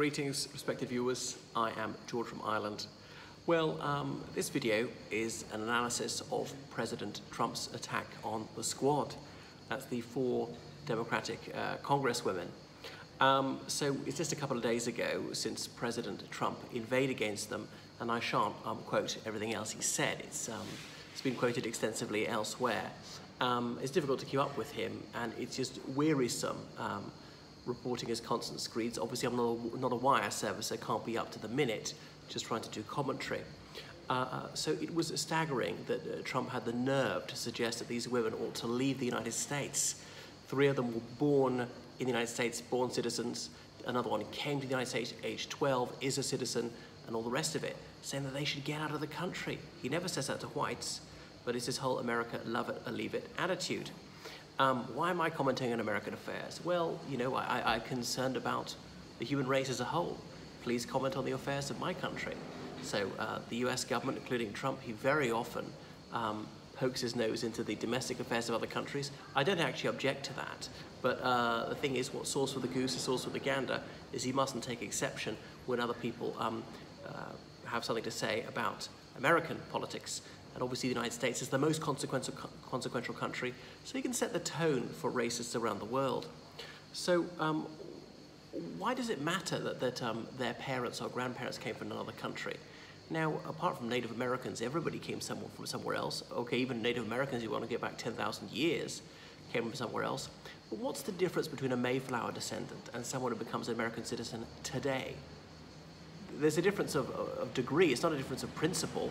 Greetings, respected viewers. I am George from Ireland. Well, um, this video is an analysis of President Trump's attack on the squad. That's the four Democratic uh, Congresswomen. Um, so it's just a couple of days ago since President Trump invaded against them, and I shan't um, quote everything else he said. It's, um, it's been quoted extensively elsewhere. Um, it's difficult to keep up with him, and it's just wearisome um, reporting as constant screeds. Obviously, I'm not a, not a wire service, so I can't be up to the minute, just trying to do commentary. Uh, uh so it was staggering that uh, Trump had the nerve to suggest that these women ought to leave the United States. Three of them were born in the United States, born citizens. Another one came to the United States at age 12, is a citizen, and all the rest of it, saying that they should get out of the country. He never says that to whites, but it's this whole America love it or leave it attitude. Um, why am I commenting on American affairs? Well, you know, I, I'm concerned about the human race as a whole. Please comment on the affairs of my country. So uh, the US government, including Trump, he very often um, pokes his nose into the domestic affairs of other countries. I don't actually object to that, but uh, the thing is, what sauce for the goose is sauce for the gander, is he mustn't take exception when other people um, uh, have something to say about American politics and obviously the United States is the most consequential, consequential country, so you can set the tone for racists around the world. So um, why does it matter that, that um, their parents or grandparents came from another country? Now, apart from Native Americans, everybody came somewhere from somewhere else. Okay, even Native Americans, you want to get back 10,000 years, came from somewhere else. But what's the difference between a Mayflower descendant and someone who becomes an American citizen today? There's a difference of, of degree, it's not a difference of principle.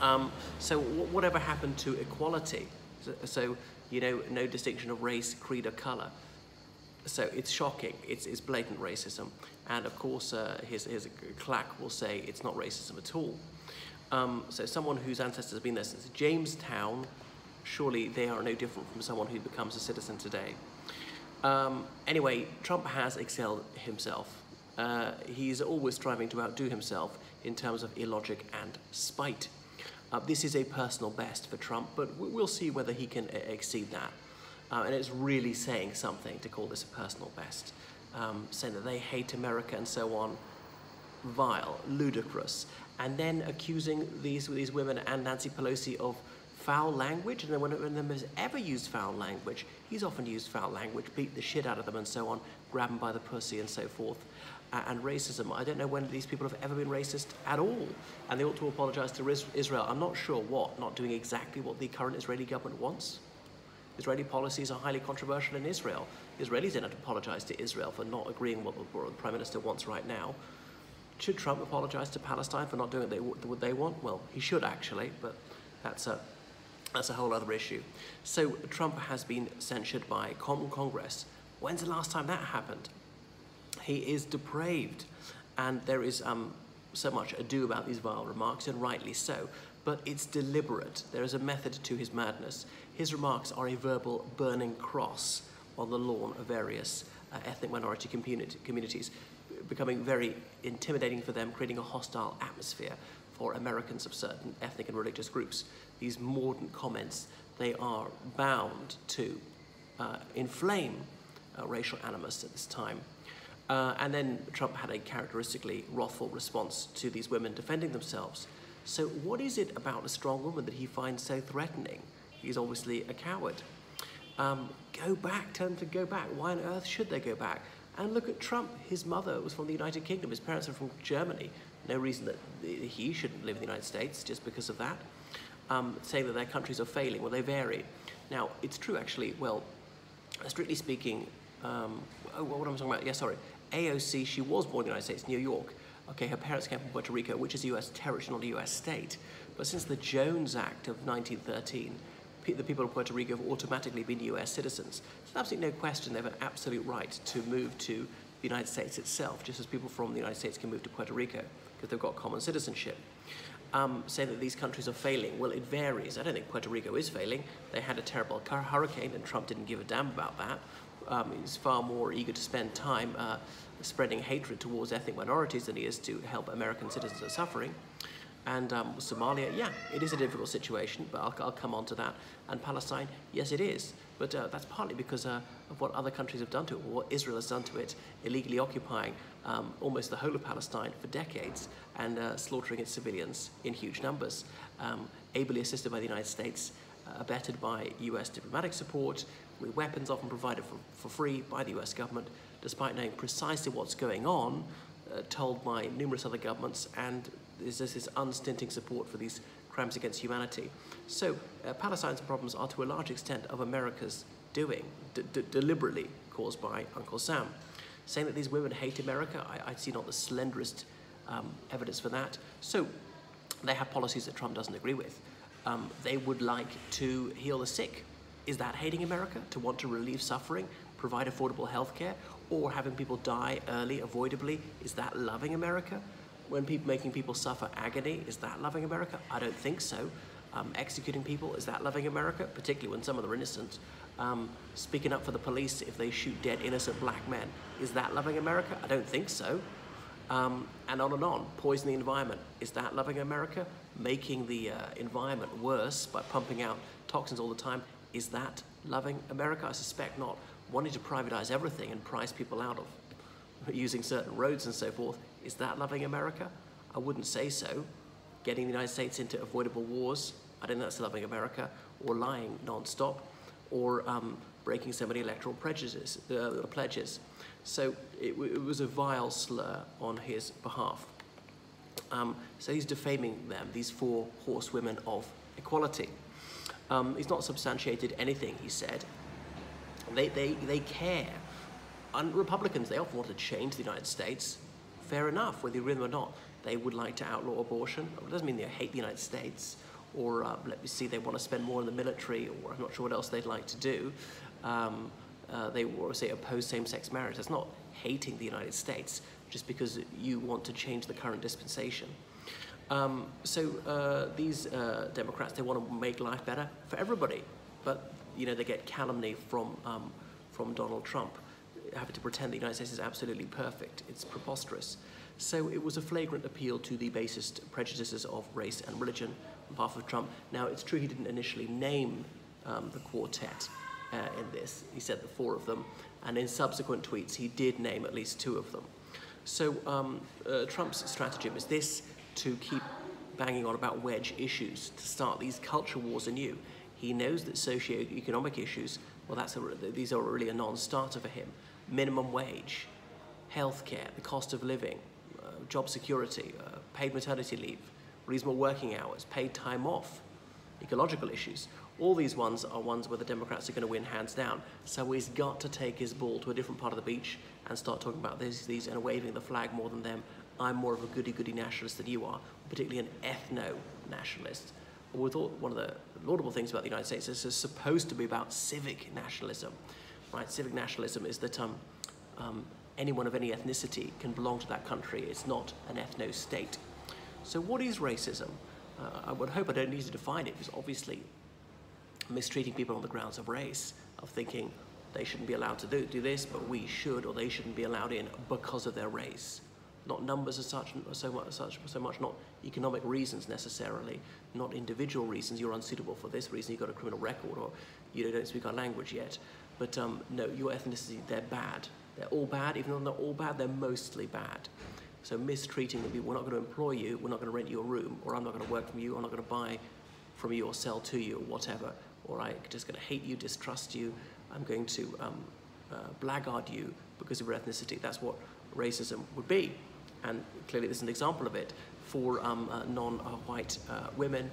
Um, so whatever happened to equality? So, so, you know, no distinction of race, creed, or color. So it's shocking. It's, it's blatant racism. And of course, uh, his, his claque will say it's not racism at all. Um, so someone whose ancestors have been there since Jamestown, surely they are no different from someone who becomes a citizen today. Um, anyway, Trump has excelled himself. Uh, he's always striving to outdo himself in terms of illogic and spite. Uh, this is a personal best for Trump, but we'll see whether he can uh, exceed that. Uh, and it's really saying something to call this a personal best. Um, saying that they hate America and so on, vile, ludicrous. And then accusing these, these women and Nancy Pelosi of foul language, and then when, of them has ever used foul language, he's often used foul language, beat the shit out of them and so on, grab them by the pussy and so forth and racism. I don't know when these people have ever been racist at all, and they ought to apologize to Israel. I'm not sure what, not doing exactly what the current Israeli government wants. Israeli policies are highly controversial in Israel. Israelis don't apologize to Israel for not agreeing with what the Prime Minister wants right now. Should Trump apologize to Palestine for not doing what they want? Well, he should actually, but that's a, that's a whole other issue. So Trump has been censured by Congress. When's the last time that happened? He is depraved, and there is um, so much ado about these vile remarks, and rightly so. But it's deliberate. There is a method to his madness. His remarks are a verbal burning cross on the lawn of various uh, ethnic minority communities, becoming very intimidating for them, creating a hostile atmosphere for Americans of certain ethnic and religious groups. These mordant comments, they are bound to uh, inflame uh, racial animus at this time. Uh, and then Trump had a characteristically wrathful response to these women defending themselves. So what is it about a strong woman that he finds so threatening? He's obviously a coward. Um, go back, tell him to go back. Why on earth should they go back? And look at Trump. His mother was from the United Kingdom. His parents are from Germany. No reason that he shouldn't live in the United States just because of that. Um, saying that their countries are failing, well, they vary. Now, it's true, actually. Well, strictly speaking, um, oh, what am I talking about? Yeah, sorry. AOC, she was born in the United States, New York. Okay, her parents came from Puerto Rico, which is a US territory, not a US state. But since the Jones Act of 1913, the people of Puerto Rico have automatically been US citizens. There's absolutely no question they have an absolute right to move to the United States itself, just as people from the United States can move to Puerto Rico, because they've got common citizenship. Um, say that these countries are failing. Well, it varies. I don't think Puerto Rico is failing. They had a terrible hurricane, and Trump didn't give a damn about that um, is far more eager to spend time uh, spreading hatred towards ethnic minorities than he is to help American citizens who are suffering. And um, Somalia, yeah, it is a difficult situation, but I'll, I'll, come on to that. And Palestine, yes, it is. But uh, that's partly because uh, of what other countries have done to it, or what Israel has done to it, illegally occupying um, almost the whole of Palestine for decades and uh, slaughtering its civilians in huge numbers, um, ably assisted by the United States, abetted by US diplomatic support, with weapons often provided for, for free by the US government, despite knowing precisely what's going on, uh, told by numerous other governments, and there's this unstinting support for these crimes against humanity. So uh, Palestine's problems are to a large extent of America's doing, deliberately caused by Uncle Sam. Saying that these women hate America, I, I see not the slenderest um, evidence for that. So they have policies that Trump doesn't agree with. Um, they would like to heal the sick. Is that hating America? To want to relieve suffering, provide affordable health care, or having people die early, avoidably? Is that loving America? when people making people suffer agony, is that loving America? I don't think so. Um, executing people, is that loving America? Particularly when some of them are innocent. Um, speaking up for the police if they shoot dead innocent black men, is that loving America? I don't think so. Um, and on and on. Poisoning the environment, is that loving America? Making the uh, environment worse by pumping out toxins all the time, is that loving America? I suspect not. Wanting to privatize everything and price people out of using certain roads and so forth, is that loving America? I wouldn't say so. Getting the United States into avoidable wars, I don't think that's loving America, or lying non-stop, or um, breaking so many electoral prejudices, uh, pledges. So it, it, was a vile slur on his behalf. Um, so he's defaming them, these four horsewomen of equality. Um, he's not substantiated anything, he said. They, they, they care. And Republicans, they often want to change the United States fair enough, whether you agree with them or not. They would like to outlaw abortion. It doesn't mean they hate the United States, or uh, let me see, they want to spend more in the military, or I'm not sure what else they'd like to do. Um, uh, they or say oppose same-sex marriage. That's not hating the United States just because you want to change the current dispensation. Um, so uh, these uh, Democrats, they want to make life better for everybody, but you know they get calumny from um, from Donald Trump having to pretend the United States is absolutely perfect. It's preposterous. So it was a flagrant appeal to the basest prejudices of race and religion on behalf of Trump. Now, it's true he didn't initially name um, the quartet uh, in this. He said the four of them, and in subsequent tweets, he did name at least two of them. So um, uh, Trump's stratagem is this, to keep banging on about wedge issues, to start these culture wars anew. He knows that socio-economic issues, well, that's a, these are really a non-starter for him minimum wage, healthcare, the cost of living, uh, job security, uh, paid maternity leave, reasonable working hours, paid time off, ecological issues. All these ones are ones where the Democrats are going to win hands down. So he's got to take his ball to a different part of the beach and start talking about these, these and waving the flag more than them. I'm more of a goody-goody nationalist than you are, particularly an ethno-nationalist. We thought one of the laudable things about the United States is it's supposed to be about civic nationalism right? Civic nationalism is that um, um, anyone of any ethnicity can belong to that country. It's not an ethno-state. So what is racism? Uh, I would hope I don't need to define it because obviously mistreating people on the grounds of race, of thinking they shouldn't be allowed to do, do this, but we should, or they shouldn't be allowed in because of their race. Not numbers as such, so much, such, so much not economic reasons necessarily, not individual reasons, you're unsuitable for this reason, you've got a criminal record, or you don't speak our language yet, but um, no, your ethnicity, they're bad. They're all bad, even though they're all bad, they're mostly bad. So mistreating them, we're not going to employ you, we're not going to rent you a room, or I'm not going to work from you, I'm not going to buy from you or sell to you or whatever, or I'm just going to hate you, distrust you, I'm going to um, uh, blackguard you because of your ethnicity. That's what racism would be. And clearly this is an example of it for um, uh, non-white uh, women,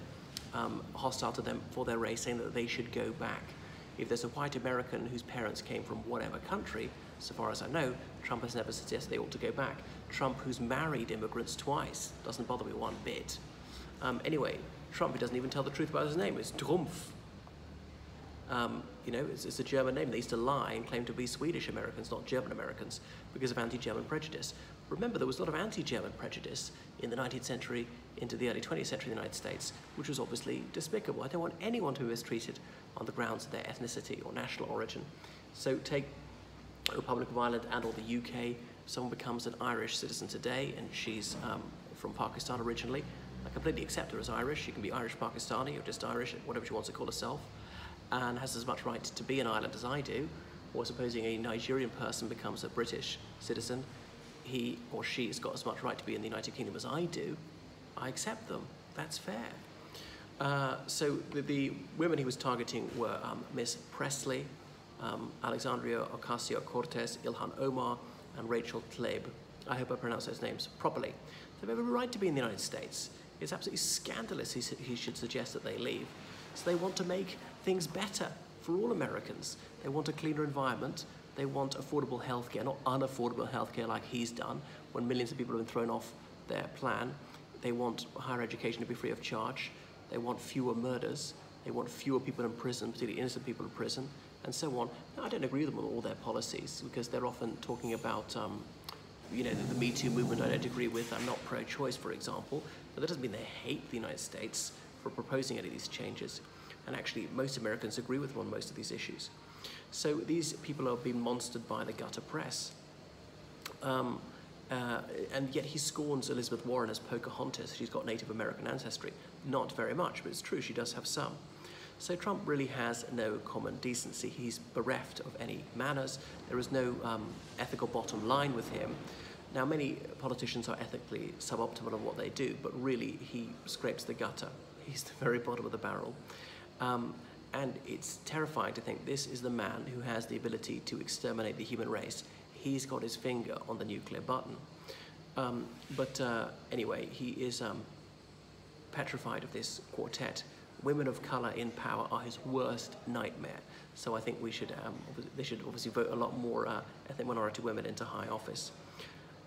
um, hostile to them for their race, saying that they should go back. If there's a white American whose parents came from whatever country, so far as I know, Trump has never suggested they ought to go back. Trump, who's married immigrants twice, doesn't bother me one bit. Um, anyway, Trump, he doesn't even tell the truth about his name. It's Trumpf. Um, you know, it's, it's, a German name. They used to lie and claim to be Swedish Americans, not German Americans, because of anti-German prejudice. Remember, there was a lot of anti-German prejudice in the 19th century into the early 20th century in the United States, which was obviously despicable. I don't want anyone to be mistreated on the grounds of their ethnicity or national origin. So take Republic of Ireland and or the UK, someone becomes an Irish citizen today and she's um, from Pakistan originally, I completely accept her as Irish. She can be Irish Pakistani or just Irish, whatever she wants to call herself. And has as much right to be in Ireland as I do, or supposing a Nigerian person becomes a British citizen, he or she has got as much right to be in the United Kingdom as I do, I accept them. That's fair. Uh, so the, the, women he was targeting were um, Miss Pressley, um, Alexandria Ocasio-Cortez, Ilhan Omar, and Rachel Tlaib. I hope I pronounced those names properly. They have every right to be in the United States. It's absolutely scandalous he, he should suggest that they leave. So they want to make things better for all Americans. They want a cleaner environment. They want affordable healthcare, not unaffordable healthcare like he's done when millions of people have been thrown off their plan. They want higher education to be free of charge. They want fewer murders. They want fewer people in prison, particularly innocent people in prison, and so on. Now, I don't agree with them on all their policies because they're often talking about, um, you know, the, the Me Too movement I don't agree with. I'm not pro-choice, for example, but that doesn't mean they hate the United States for proposing any of these changes. And actually, most Americans agree with them on most of these issues. So these people are being monstered by the gutter press. Um, uh, and yet he scorns Elizabeth Warren as Pocahontas. She's got Native American ancestry. Not very much, but it's true, she does have some. So Trump really has no common decency. He's bereft of any manners. There is no um, ethical bottom line with him. Now, many politicians are ethically suboptimal of what they do, but really he scrapes the gutter. He's the very bottom of the barrel. Um, and it's terrifying to think this is the man who has the ability to exterminate the human race. He's got his finger on the nuclear button. Um, but uh, anyway, he is um, petrified of this quartet. Women of color in power are his worst nightmare. So I think we should, um, they should obviously vote a lot more uh, ethnic minority women into high office.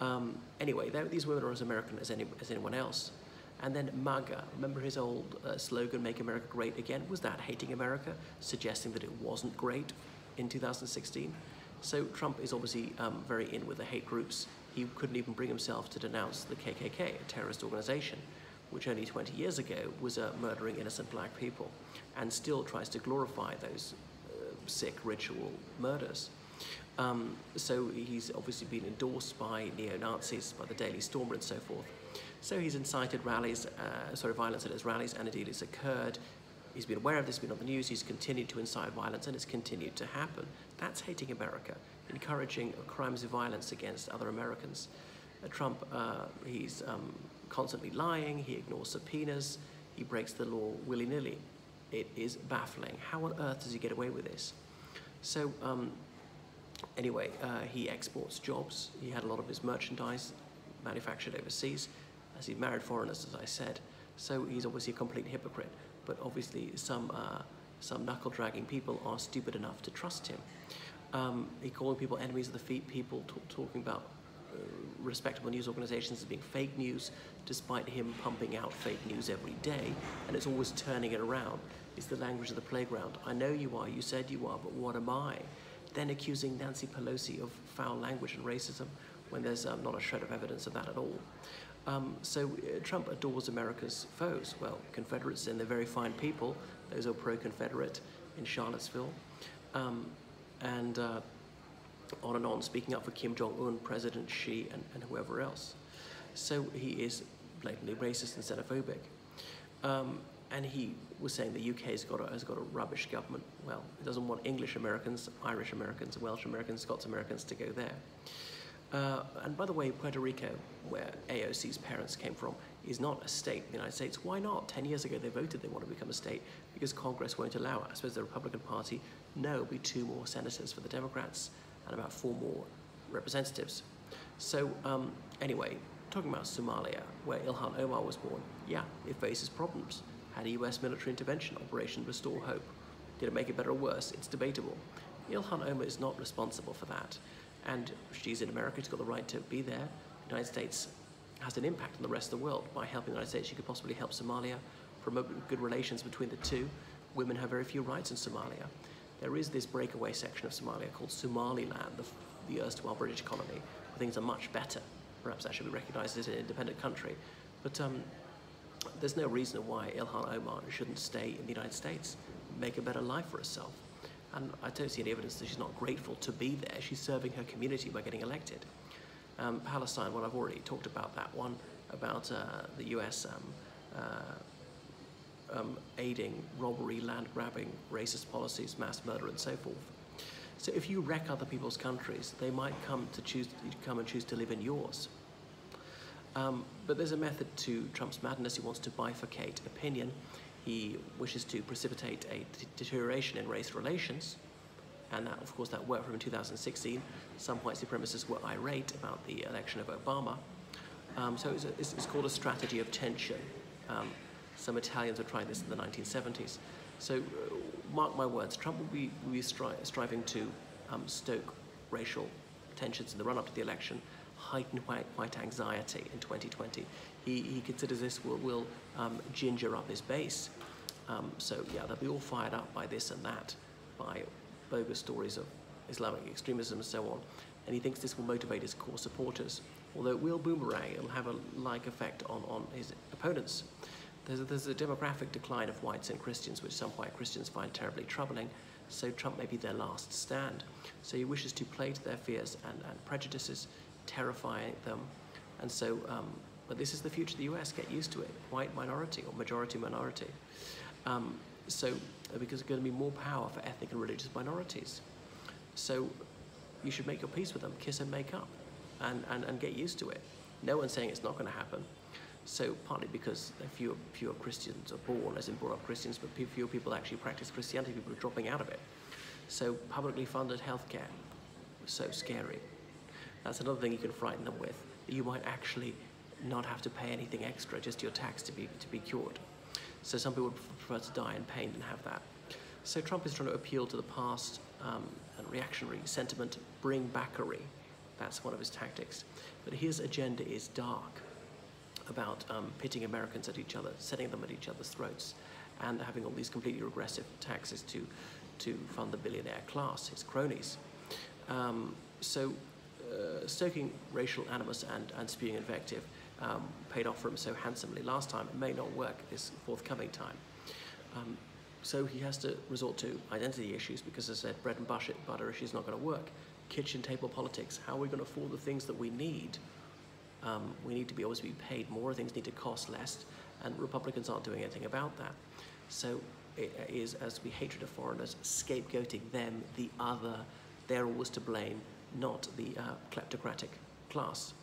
Um, anyway, these women are as American as, any, as anyone else. And then MAGA, remember his old uh, slogan, Make America Great Again? Was that hating America, suggesting that it wasn't great in 2016? So Trump is obviously um, very in with the hate groups. He couldn't even bring himself to denounce the KKK, a terrorist organization, which only 20 years ago was uh, murdering innocent black people, and still tries to glorify those uh, sick ritual murders. Um, so he's obviously been endorsed by neo-Nazis, by the Daily Stormer and so forth. So he's incited rallies, uh, sorry, violence at his rallies, and indeed it's occurred. He's been aware of this, been on the news, he's continued to incite violence, and it's continued to happen. That's hating America, encouraging crimes of violence against other Americans. Uh, Trump, uh, he's um, constantly lying, he ignores subpoenas, he breaks the law willy-nilly. It is baffling. How on earth does he get away with this? So um, anyway, uh, he exports jobs. He had a lot of his merchandise manufactured overseas as he married foreigners, as I said. So he's obviously a complete hypocrite. But obviously, some uh, some knuckle-dragging people are stupid enough to trust him. Um, he calling people enemies of the feet, people talking about uh, respectable news organizations as being fake news, despite him pumping out fake news every day, and it's always turning it around. It's the language of the playground. I know you are, you said you are, but what am I? Then accusing Nancy Pelosi of foul language and racism when there's um, not a shred of evidence of that at all. Um, so uh, Trump adores America's foes. Well, Confederates, and they're very fine people. Those are pro-Confederate in Charlottesville. Um, and uh, on and on, speaking up for Kim Jong-un, President Xi, and, and, whoever else. So he is blatantly racist and xenophobic. Um, and he was saying the UK has got, a, has got a rubbish government. Well, it doesn't want English Americans, Irish Americans, Welsh Americans, Scots Americans to go there. Uh, and by the way, Puerto Rico, where AOC's parents came from, is not a state in the United States. Why not? Ten years ago, they voted they want to become a state because Congress won't allow it. I suppose the Republican Party, no, it'll be two more senators for the Democrats and about four more representatives. So um, anyway, talking about Somalia, where Ilhan Omar was born, yeah, it faces problems. Had a US military intervention, Operation Restore Hope. Did it make it better or worse? It's debatable. Ilhan Omar is not responsible for that and she's in America, she's got the right to be there. The United States has an impact on the rest of the world. By helping the United States, she could possibly help Somalia, promote good relations between the two. Women have very few rights in Somalia. There is this breakaway section of Somalia called Somaliland, the, the erstwhile British colony, where things are much better. Perhaps that should be recognized as an independent country. But um, there's no reason why Ilhan Omar shouldn't stay in the United States, make a better life for herself. And I don't see any evidence that she's not grateful to be there. She's serving her community by getting elected. Um, Palestine, well, I've already talked about that one, about uh, the US um, uh, um, aiding robbery, land grabbing, racist policies, mass murder, and so forth. So if you wreck other people's countries, they might come to choose come and choose to live in yours. Um, but there's a method to Trump's madness. He wants to bifurcate opinion. He wishes to precipitate a deterioration in race relations. And that, of course, that worked for him in 2016. Some white supremacists were irate about the election of Obama. Um, so it's, called a strategy of tension. Um, some Italians were trying this in the 1970s. So uh, mark my words, Trump will be, will be stri striving to um, stoke racial tensions in the run-up to the election, heighten white, white anxiety in 2020. He, he considers this will, will um, ginger up his base. Um, so yeah, they'll be all fired up by this and that, by bogus stories of Islamic extremism and so on. And he thinks this will motivate his core supporters. Although it will boomerang, it'll have a like effect on, on his opponents. There's a, there's a demographic decline of whites and Christians, which some white Christians find terribly troubling. So Trump may be their last stand. So he wishes to play to their fears and, and prejudices, terrify them. And so, um, but this is the future of the US, get used to it. White minority or majority minority. Um, so, uh, because there's going to be more power for ethnic and religious minorities. So you should make your peace with them, kiss and make up, and, and, and get used to it. No one's saying it's not going to happen. So partly because fewer, fewer Christians are born, as in brought up Christians, but fewer people actually practice Christianity, people are dropping out of it. So publicly funded healthcare, was so scary. That's another thing you can frighten them with. You might actually not have to pay anything extra, just your tax to be, to be cured. So some people would prefer to die in pain than have that. So Trump is trying to appeal to the past um, and reactionary sentiment, bring backery. That's one of his tactics. But his agenda is dark about um, pitting Americans at each other, setting them at each other's throats, and having all these completely regressive taxes to, to fund the billionaire class, his cronies. Um, so stoking racial animus and, and spewing invective um, paid off for him so handsomely last time. It may not work this forthcoming time. Um, so he has to resort to identity issues because, as I said, bread and butter, issues not going to work. Kitchen table politics. How are we going to afford the things that we need? Um, we need to be always be paid more. Things need to cost less, and Republicans aren't doing anything about that. So it is, as we hatred of foreigners, scapegoating them, the other. They're always to blame, not the uh, kleptocratic class.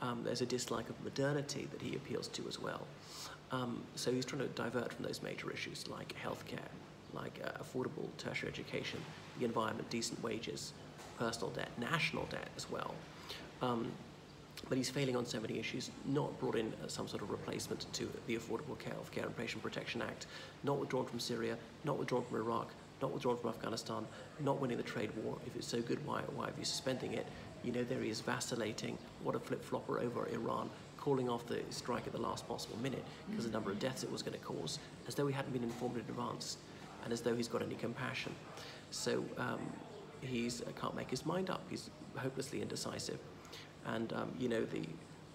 Um, there's a dislike of modernity that he appeals to as well. Um, so he's trying to divert from those major issues like healthcare, like uh, affordable tertiary education, the environment, decent wages, personal debt, national debt as well. Um, but he's failing on so many issues, not brought in uh, some sort of replacement to the Affordable Care, Care and Patient Protection Act, not withdrawn from Syria, not withdrawn from Iraq, not withdrawn from Afghanistan, not winning the trade war. If it's so good, why, why are you suspending it? You know, there he is vacillating. What a flip-flopper over Iran, calling off the strike at the last possible minute because the number of deaths it was going to cause, as though he hadn't been informed in advance, and as though he's got any compassion. So um, he's uh, can't make his mind up. He's hopelessly indecisive, and um, you know the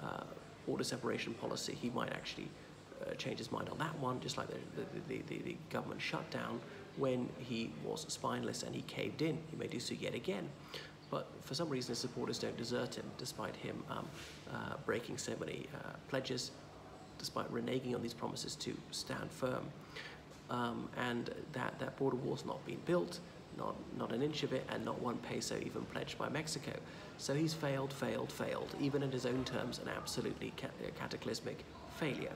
uh, border separation policy. He might actually uh, change his mind on that one, just like the, the, the, the government shutdown when he was spineless and he caved in. He may do so yet again. But for some reason, his supporters don't desert him, despite him um, uh, breaking so many uh, pledges, despite reneging on these promises to stand firm. Um, and that, that border wall's not been built, not, not an inch of it, and not one peso even pledged by Mexico. So he's failed, failed, failed, even in his own terms, an absolutely ca cataclysmic failure.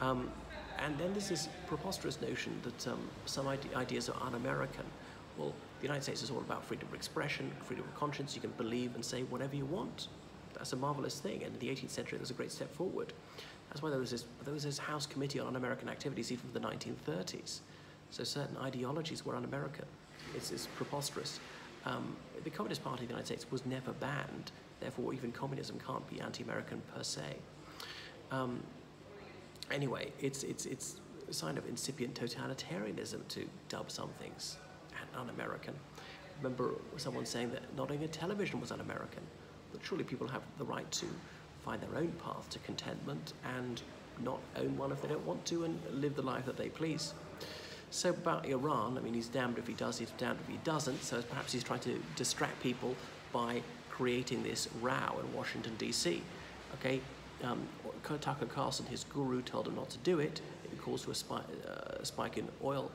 Um, and then there's this preposterous notion that um, some ide ideas are un-American. Well, the United States is all about freedom of expression, freedom of conscience. You can believe and say whatever you want. That's a marvelous thing. And in the 18th century, there's a great step forward. That's why there was this, there was this House Committee on Un-American Activities even from the 1930s. So certain ideologies were un-American. It's, it's preposterous. Um, the Communist Party of the United States was never banned. Therefore, even communism can't be anti-American per se. Um, anyway, it's, it's, it's a sign of incipient totalitarianism to dub some things un-American. Remember someone saying that not only television was un-American, but surely people have the right to find their own path to contentment and not own one if they don't want to and live the life that they please. So about Iran, I mean, he's damned if he does, he's damned if he doesn't, so perhaps he's trying to distract people by creating this row in Washington, D.C. Okay, um, Tucker Carlson, his guru, told him not to do it. It caused a spike, uh, spike in oil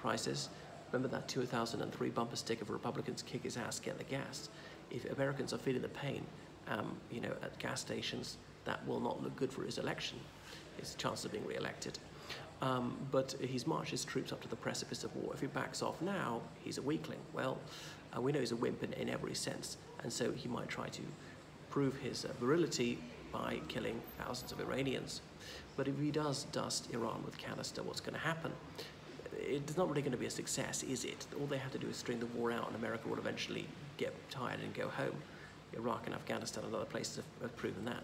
prices. Remember that 2003 bumper sticker of Republicans kick his ass, get the gas. If Americans are feeling the pain, um, you know, at gas stations, that will not look good for his election, his chance of being re-elected. Um, but he's marched his troops up to the precipice of war. If he backs off now, he's a weakling. Well, uh, we know he's a wimp in, in, every sense, and so he might try to prove his uh, virility by killing thousands of Iranians. But if he does dust Iran with canister, what's going to happen? It's not really going to be a success, is it? All they have to do is string the war out, and America will eventually get tired and go home. Iraq and Afghanistan and other places have, have proven that.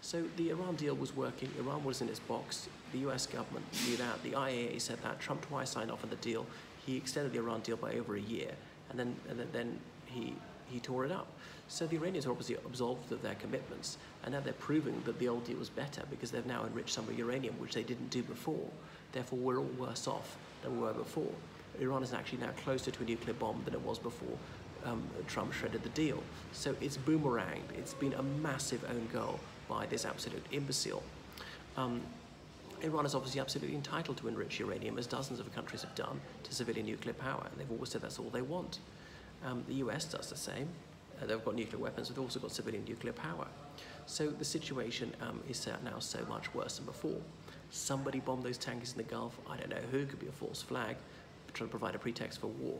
So the Iran deal was working. Iran was in its box. The US government knew that. The IAEA said that. Trump twice signed off on the deal. He extended the Iran deal by over a year, and then, and then he, he tore it up. So the Iranians are obviously absolved of their commitments, and now they're proving that the old deal was better because they've now enriched some of uranium, which they didn't do before. Therefore, we're all worse off than we were before. Iran is actually now closer to a nuclear bomb than it was before um, Trump shredded the deal. So it's boomeranged. It's been a massive own goal by this absolute imbecile. Um, Iran is obviously absolutely entitled to enrich uranium, as dozens of countries have done, to civilian nuclear power. And they've always said that's all they want. Um, the US does the same. Uh, they've got nuclear weapons, they've also got civilian nuclear power. So the situation um, is uh, now so much worse than before. Somebody bombed those tankers in the Gulf. I don't know who. Could be a false flag, trying to provide a pretext for war.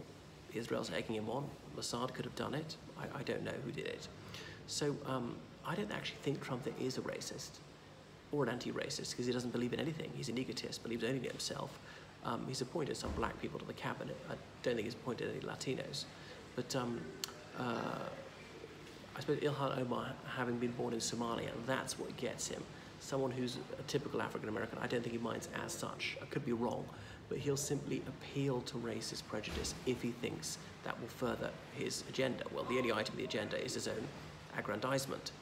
Israel's egging him on. Mossad could have done it. I, I don't know who did it. So um, I don't actually think Trump is a racist or an anti-racist because he doesn't believe in anything. He's an egotist, believes only in himself. Um, he's appointed some black people to the cabinet. I don't think he's appointed any Latinos. But um, uh, I suppose Ilhan Omar, having been born in Somalia, that's what gets him. Someone who's a typical African American, I don't think he minds as such. I could be wrong, but he'll simply appeal to racist prejudice if he thinks that will further his agenda. Well, the only item of the agenda is his own aggrandizement.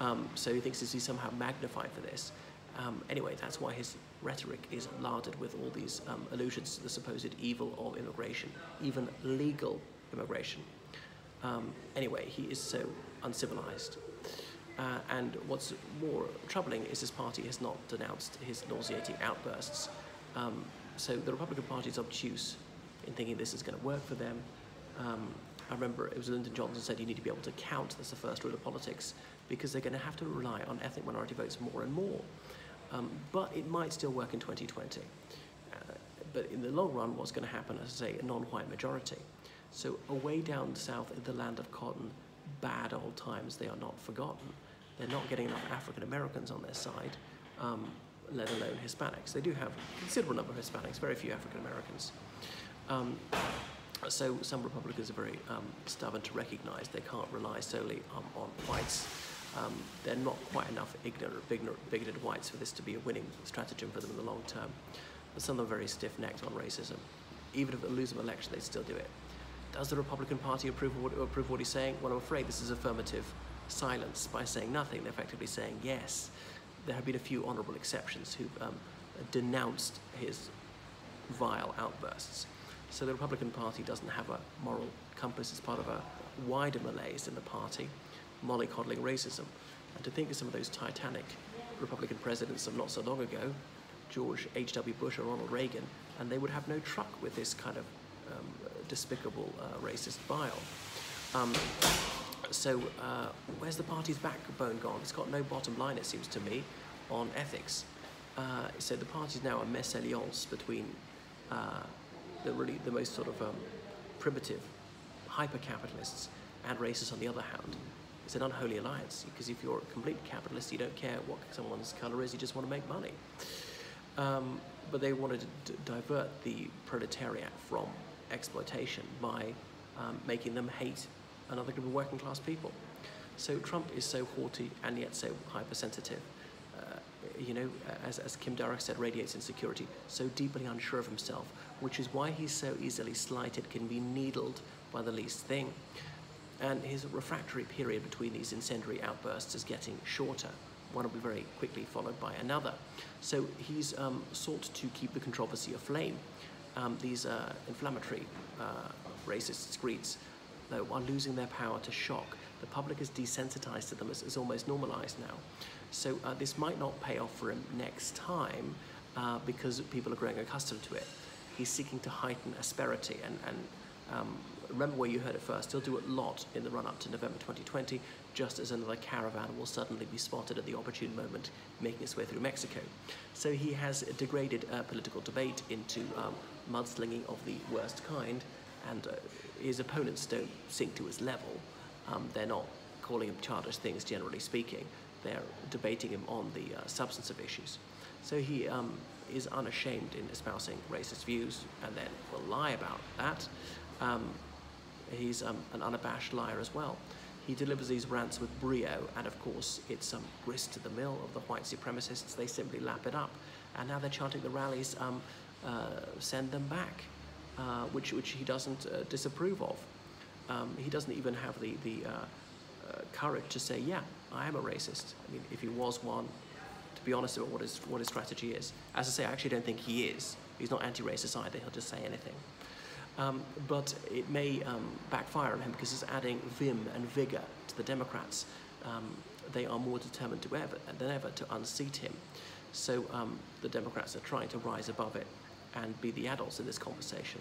Um, so he thinks he's somehow magnified for this. Um, anyway, that's why his rhetoric is larded with all these um, allusions to the supposed evil of immigration, even legal immigration. Um, anyway, he is so uncivilized. Uh, and what's more troubling is his party has not denounced his nauseating outbursts. Um, so the Republican Party is obtuse in thinking this is going to work for them. Um, I remember it was Lyndon Johnson said you need to be able to count. That's the first rule of politics because they're going to have to rely on ethnic minority votes more and more. Um, but it might still work in 2020. Uh, but in the long run, what's going to happen, as I say, a non-white majority. So away down south in the land of cotton, bad old times, they are not forgotten. They're not getting enough African Americans on their side. Um, let alone Hispanics. They do have a considerable number of Hispanics, very few African Americans. Um, so some Republicans are very um, stubborn to recognize they can't rely solely um, on whites. Um, they're not quite enough ignorant, ignorant, bigoted whites for this to be a winning stratagem for them in the long term. But some are very stiff-necked on racism. Even if they lose an election, they still do it. Does the Republican Party approve what, approve what he's saying? Well, I'm afraid this is affirmative silence. By saying nothing, they're effectively saying yes there have been a few honourable exceptions who've um, denounced his vile outbursts. So the Republican Party doesn't have a moral compass as part of a wider malaise in the party, mollycoddling racism. And to think of some of those titanic Republican presidents of not so long ago, George H.W. Bush or Ronald Reagan, and they would have no truck with this kind of despicable uh, racist bile. Um, so uh, where's the party's backbone gone? It's got no bottom line, it seems to me, on ethics. Uh, so the party's now a mésalliance between uh, the really the most sort of um, primitive hyper-capitalists and racists on the other hand. It's an unholy alliance because if you're a complete capitalist, you don't care what someone's colour is, you just want to make money. Um, but they wanted to divert the proletariat from exploitation by um, making them hate another group of working class people. So Trump is so haughty and yet so hypersensitive. Uh, you know, as, as Kim Darroch said, radiates insecurity, so deeply unsure of himself, which is why he's so easily slighted, can be needled by the least thing. And his refractory period between these incendiary outbursts is getting shorter. One will be very quickly followed by another. So he's um, sought to keep the controversy aflame. Um, these uh, inflammatory uh, racist screeds though, are losing their power to shock. The public is desensitized to them, it's, it's almost normalized now. So uh, this might not pay off for him next time, uh, because people are growing accustomed to it. He's seeking to heighten asperity and, and um, remember where you heard it first. He'll do a lot in the run up to November 2020, just as another caravan will suddenly be spotted at the opportune moment making its way through Mexico. So he has degraded uh, political debate into um, mudslinging of the worst kind, and uh, his opponents don't sink to his level. Um, they're not calling him childish things, generally speaking. They're debating him on the uh, substance of issues. So he um, is unashamed in espousing racist views and then will lie about that. Um, he's um, an unabashed liar as well. He delivers these rants with brio, and of course, it's um, grist to the mill of the white supremacists. They simply lap it up. And now they're chanting the rallies, um, send them back, uh, which, which he doesn't uh, disapprove of. Um, he doesn't even have the, the uh, uh, courage to say, yeah, I am a racist. I mean, if he was one, to be honest about what his, what his strategy is. As I say, I actually don't think he is. He's not anti-racist either. He'll just say anything. Um, but it may um, backfire on him because it's adding vim and vigour to the Democrats. Um, they are more determined to ever, than ever to unseat him. So um, the Democrats are trying to rise above it and be the adults in this conversation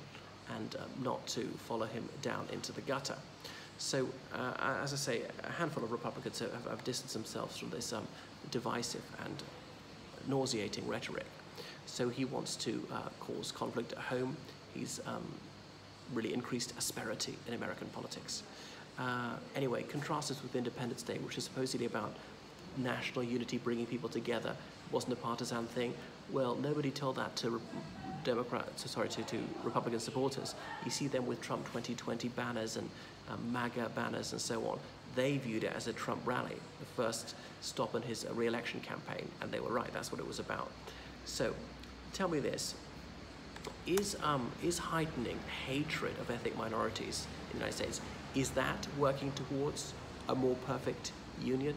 and uh, not to follow him down into the gutter. So, uh, as I say, a handful of Republicans have, have distanced themselves from this um, divisive and nauseating rhetoric. So he wants to uh, cause conflict at home. He's um, really increased asperity in American politics. Uh, anyway, contrast this with Independence Day, which is supposedly about national unity, bringing people together. Wasn't a partisan thing. Well, nobody told that to Democrats, sorry, to, to Republican supporters. You see them with Trump 2020 banners and um, MAGA banners and so on. They viewed it as a Trump rally, the first stop in his uh, re-election campaign, and they were right. That's what it was about. So, tell me this: is, um, is heightening hatred of ethnic minorities in the United States, is that working towards a more perfect union?